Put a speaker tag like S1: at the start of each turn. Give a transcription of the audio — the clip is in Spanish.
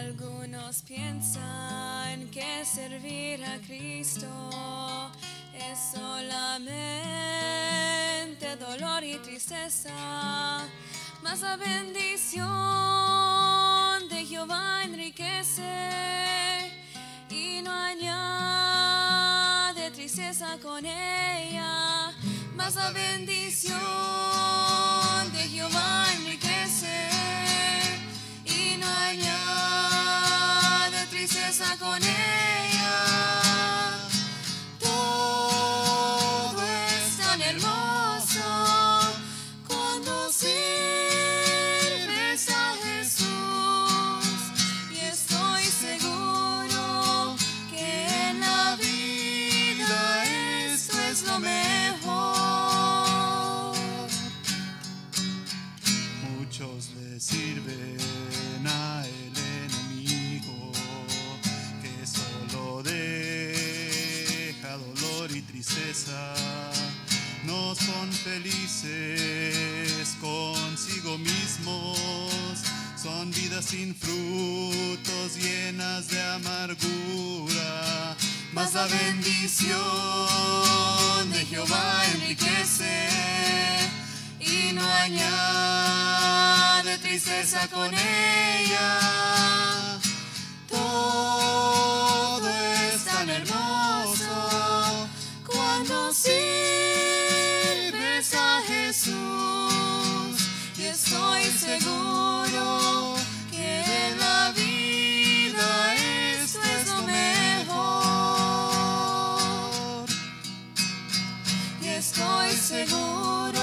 S1: Algunos piensan que servir a Cristo es solamente dolor y tristeza, mas la bendición de Jehová enriquece y no añade tristeza con ella, mas la bendición
S2: Muchos le sirven a el tristeza. No son felices consigo mismos, son vidas sin frutos llenas de amargura. Mas la bendición de Jehová enriquece y no añade tristeza con ella.
S1: Estou seguro.